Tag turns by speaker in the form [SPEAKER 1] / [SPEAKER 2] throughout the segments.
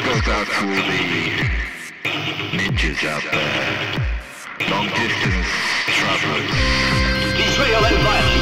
[SPEAKER 1] goes out to the ninjas out there. Long distance travelers.
[SPEAKER 2] Betrayal and violence.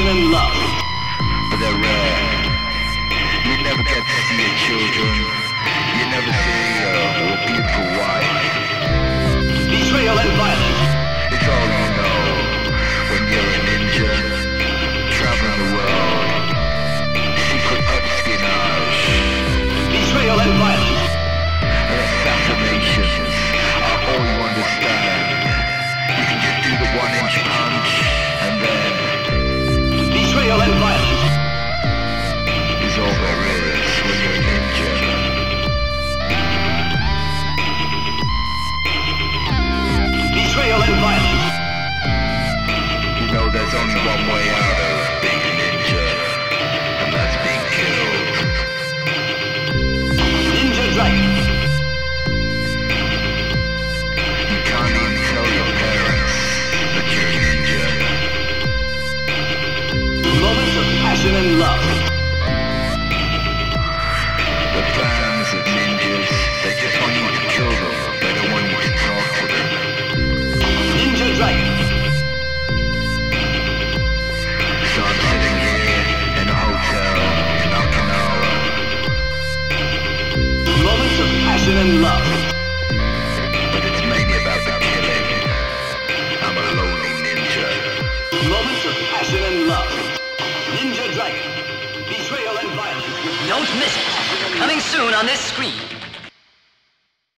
[SPEAKER 2] Passion and love.
[SPEAKER 1] but they're rare. You never get to see your children. You never see your beautiful wife. One way out of being a ninja, and that's being killed.
[SPEAKER 2] Ninja Dragon.
[SPEAKER 1] You can't even tell your parents that you're a ninja.
[SPEAKER 2] Moments of passion and love.
[SPEAKER 1] The fans of ninjas,
[SPEAKER 2] passion and love.
[SPEAKER 1] But it's mainly about the killing. I'm a lonely ninja.
[SPEAKER 2] Moments of passion and love. Ninja Dragon. Betrayal and violence.
[SPEAKER 3] Don't miss it. Coming soon on this screen.